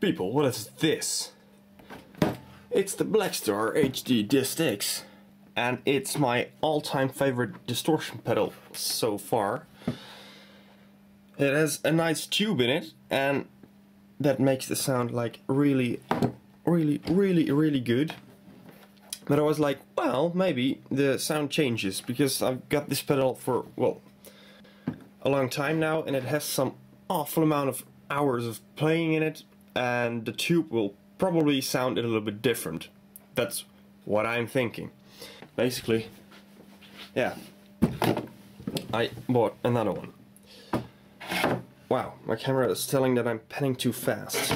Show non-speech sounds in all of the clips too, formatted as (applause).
People, what is this? It's the Blackstar HT DistX, and it's my all-time favorite distortion pedal so far. It has a nice tube in it, and that makes the sound like really, really, really, really good. But I was like, well, maybe the sound changes, because I've got this pedal for, well, a long time now, and it has some awful amount of hours of playing in it, and the tube will probably sound a little bit different. That's what I'm thinking. Basically, yeah, I bought another one. Wow, my camera is telling that I'm panning too fast.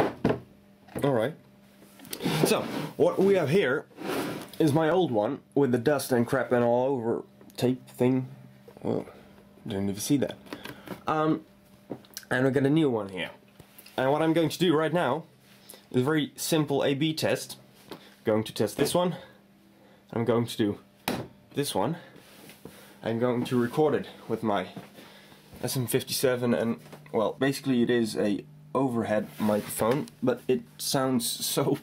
Alright. So, what we have here is my old one with the dust and crap and all over tape thing. Oh, didn't even see that. Um, and we got a new one here. And what I'm going to do right now is a very simple A-B test. I'm going to test this one. I'm going to do this one. I'm going to record it with my SM57 and well basically it is a overhead microphone but it sounds (laughs) so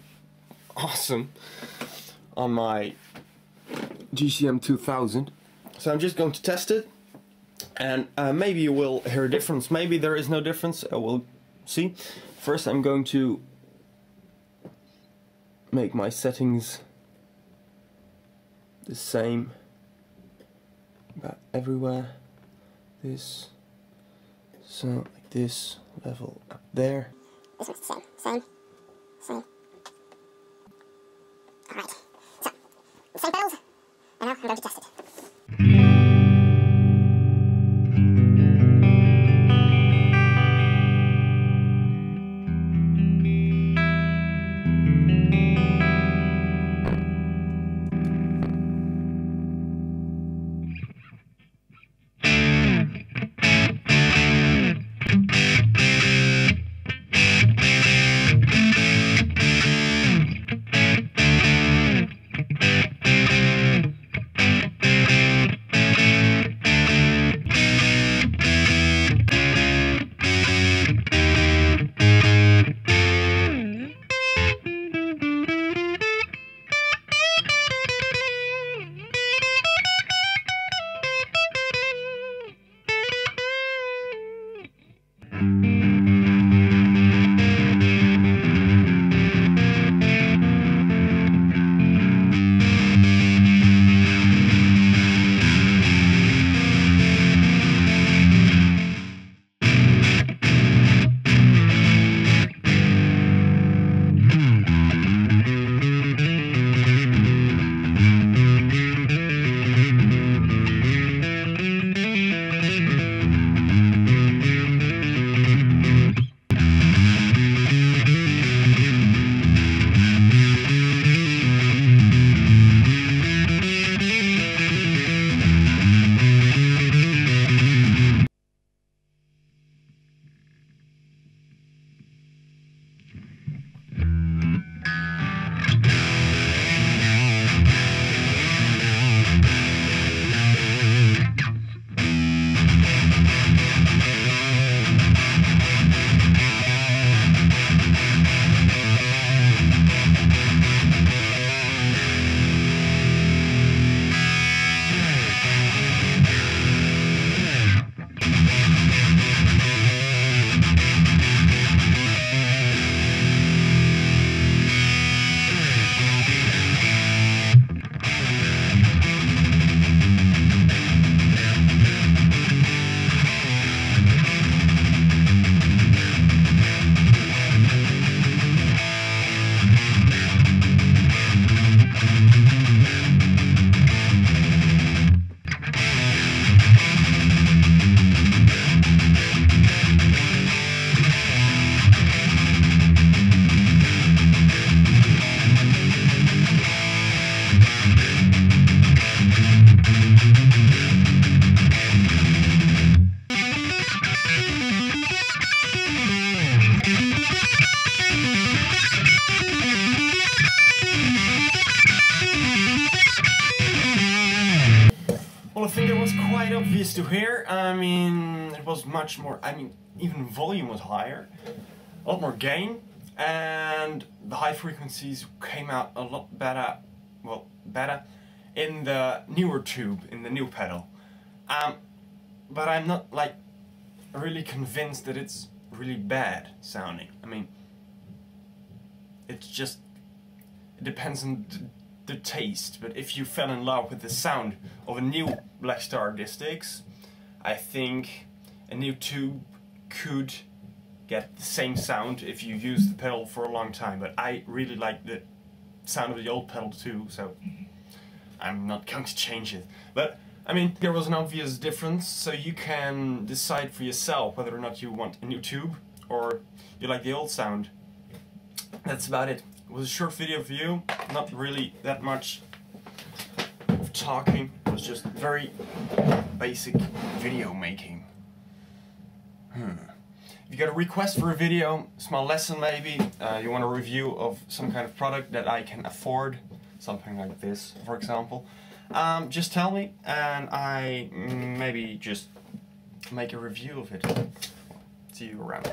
awesome on my GCM 2000 so I'm just going to test it and uh, maybe you will hear a difference maybe there is no difference uh, we'll see first I'm going to make my settings the same about everywhere this so like this level up there This one's the same. Same. Same. Alright. So, same pedals. And now I'm going to test it. Quite obvious to hear. I mean, it was much more. I mean, even volume was higher, a lot more gain, and the high frequencies came out a lot better. Well, better in the newer tube, in the new pedal. Um, but I'm not like really convinced that it's really bad sounding. I mean, it's just it depends on the, taste. But if you fell in love with the sound of a new Blackstar DistX, I think a new tube could get the same sound if you use the pedal for a long time. But I really like the sound of the old pedal too, so I'm not going to change it. But I mean, there was an obvious difference, so you can decide for yourself whether or not you want a new tube or you like the old sound. That's about it. It was a short video for you, not really that much of talking. It was just very basic video making. Hmm. If you got a request for a video, small lesson maybe, uh, you want a review of some kind of product that I can afford, something like this, for example, um, just tell me and I mm, maybe just make a review of it. See you around.